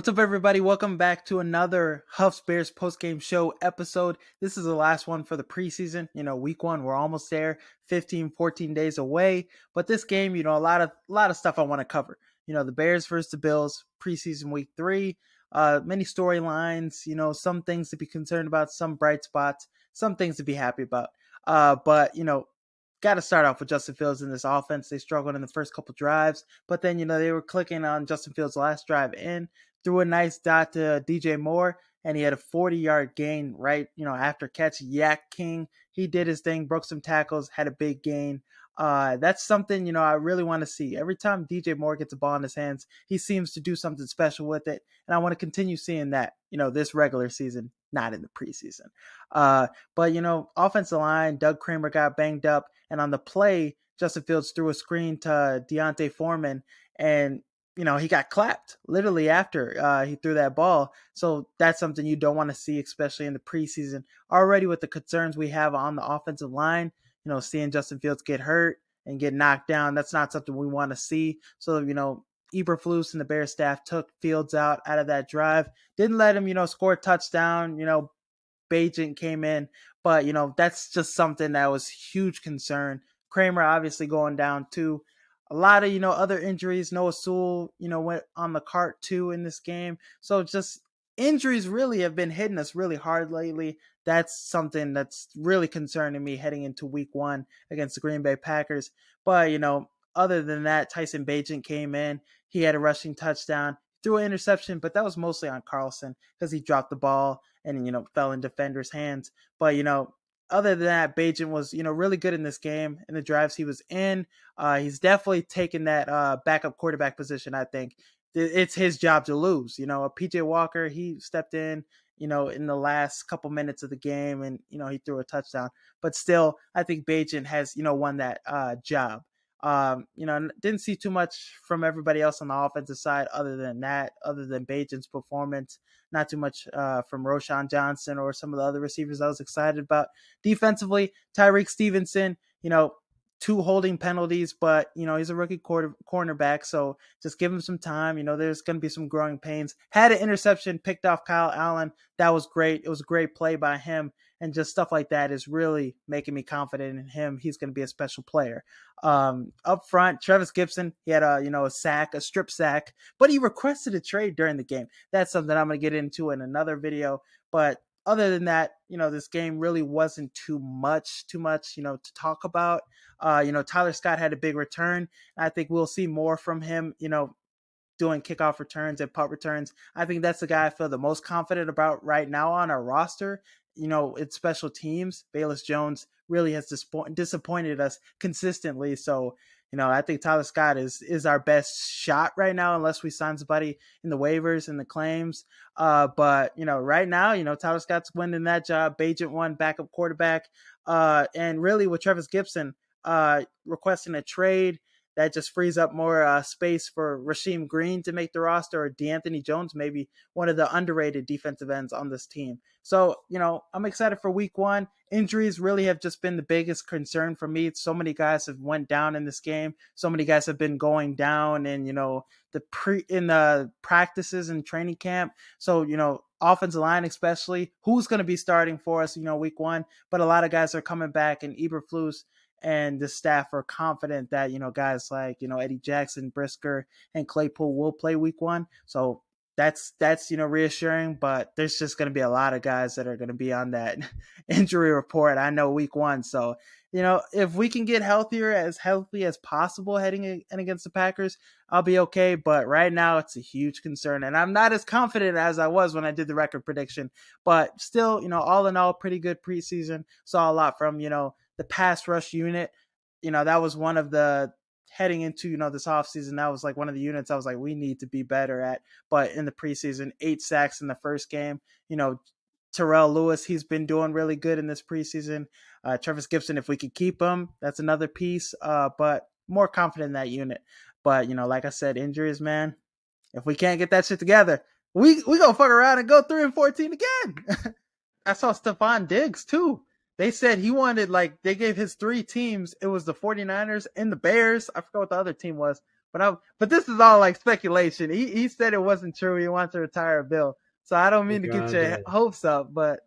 What's up, everybody? Welcome back to another Huffs Bears postgame show episode. This is the last one for the preseason. You know, week one, we're almost there, 15, 14 days away. But this game, you know, a lot of a lot of stuff I want to cover. You know, the Bears versus the Bills, preseason week three. Uh, many storylines, you know, some things to be concerned about, some bright spots, some things to be happy about. Uh, but you know, got to start off with Justin Fields in this offense. They struggled in the first couple drives, but then you know they were clicking on Justin Fields' last drive in threw a nice dot to DJ Moore, and he had a 40 yard gain right, you know, after catch. YAC King, he did his thing, broke some tackles, had a big gain. Uh, that's something you know I really want to see. Every time DJ Moore gets a ball in his hands, he seems to do something special with it, and I want to continue seeing that. You know, this regular season, not in the preseason. Uh, but you know, offensive line, Doug Kramer got banged up, and on the play, Justin Fields threw a screen to D'Onta Foreman, and you know, he got clapped literally after uh, he threw that ball. So that's something you don't want to see, especially in the preseason. Already with the concerns we have on the offensive line, you know, seeing Justin Fields get hurt and get knocked down, that's not something we want to see. So, you know, Eberflus and the Bears staff took Fields out out of that drive. Didn't let him, you know, score a touchdown. You know, Bagent came in, but you know that's just something that was huge concern. Kramer obviously going down too a lot of you know other injuries. Noah Sewell, you know, went on the cart too in this game. So just injuries really have been hitting us really hard lately. That's something that's really concerning me heading into Week One against the Green Bay Packers. But you know, other than that, Tyson Bagent came in. He had a rushing touchdown, threw an interception, but that was mostly on Carlson because he dropped the ball and you know fell in defenders' hands. But you know, other than that, Bagent was, you know, really good in this game in the drives he was in. Uh, he's definitely taken that uh, backup quarterback position. I think it's his job to lose. You know, PJ Walker, he stepped in, you know, in the last couple minutes of the game, and you know he threw a touchdown. But still, I think Bagent has, you know, won that uh, job. Um, you know, didn't see too much from everybody else on the offensive side other than that, other than Bagent's performance. Not too much uh, from Roschon Johnson or some of the other receivers I was excited about. Defensively, Tyrique Stevenson, you know, two holding penalties, but you know he's a rookie quarter, cornerback, so just give him some time. You know there's going to be some growing pains. Had an interception, picked off Kyle Allen. That was great. It was a great play by him, and just stuff like that is really making me confident in him. He's going to be a special player. Um, up front, Trevis Gipson, he had a you know a sack, a strip sack, but he requested a trade during the game. That's something I'm going to get into in another video. But other than that, you know, this game really wasn't too much, too much, you know, to talk about. Uh, you know, Tyler Scott had a big return. I think we'll see more from him, you know, doing kickoff returns and punt returns. I think that's the guy I feel the most confident about right now on our roster. You know, it's special teams. Velus Jones really has disappointed us consistently. So, you know, I think Tyler Scott is is our best shot right now, unless we sign somebody in the waivers and the claims. Uh, but you know, right now, you know, Tyler Scott's winning that job. Bagent one backup quarterback. Uh, and really with Trevis Gipson uh requesting a trade that just frees up more uh, space for Rasheem Green to make the roster or D'Anthony Jones, maybe one of the underrated defensive ends on this team. So, you know, I'm excited for week one. Injuries really have just been the biggest concern for me. So many guys have went down in this game. So many guys have been going down and, you know, the pre in the practices and training camp. So, you know, offensive line especially, who's going to be starting for us, you know, week one. But a lot of guys are coming back and Eberflus and the staff are confident that you know guys like you know Eddie Jackson, Brisker, and Claypool will play Week One. So that's that's you know reassuring. But there's just going to be a lot of guys that are going to be on that injury report. I know Week One, so you know if we can get healthier as healthy as possible heading in against the Packers, I'll be okay. But right now it's a huge concern, and I'm not as confident as I was when I did the record prediction. But still, you know, all in all, pretty good preseason. Saw a lot from you know the pass rush unit. You know, that was one of the heading into, you know, this offseason, that was like one of the units I was like, we need to be better at. But in the preseason, eight sacks in the first game. You know, Terrell Lewis, he's been doing really good in this preseason. Uh, Trevis Gipson, if we could keep him, that's another piece. Uh, but more confident in that unit. But you know, like I said, injuries, man. If we can't get that shit together, we we gonna fuck around and go three and fourteen again. I saw Stefon Diggs too they said he wanted like they gave his three teams. It was the 49ers and the Bears. I forgot what the other team was, But I, but this is all like speculation. He he said it wasn't true. He wants to retire Bill. So I don't mean to get your hopes up, but